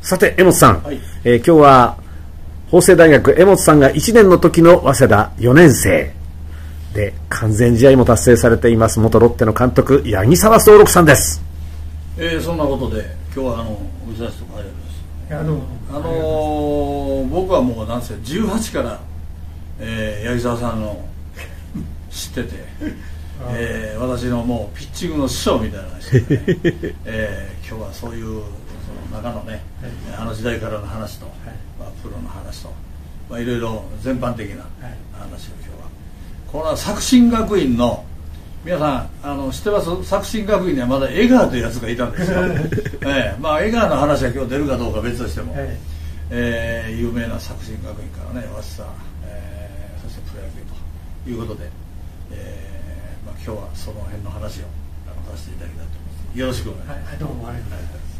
さて、江本さん、はい。えー今日は法政大学江本さんが1年の時の早稲田4年生。で完全試合も達成されています元ロッテの監督八木沢総六さんです。えーそんなことで今日はあのお久しと帰るです。いやどうもあのー僕はもうなんせ18から、えー、八木沢さんの知ってて、えー私のもうピッチングの師匠みたいな人で、ね。えー今日はそういうその中のね、あの時代からの話と、まあ、プロの話と、まあ、いろいろ全般的な話を今日は。これは作新学院の皆さんあの知ってます？作新学院にはまだ江川というやつがいたんですよ、ええ。まあ、江川の話は今日出るかどうかは別としても、はい。えー有名な作新学院からね早稲田、えーそしてプロ野球ということで、えーまあ、今日はその辺の話をさせていただきたいと思います。よろしくお願いします、はい。はいどうもありがとうございます